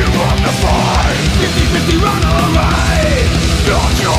You on the fire 50-50 run away Not you?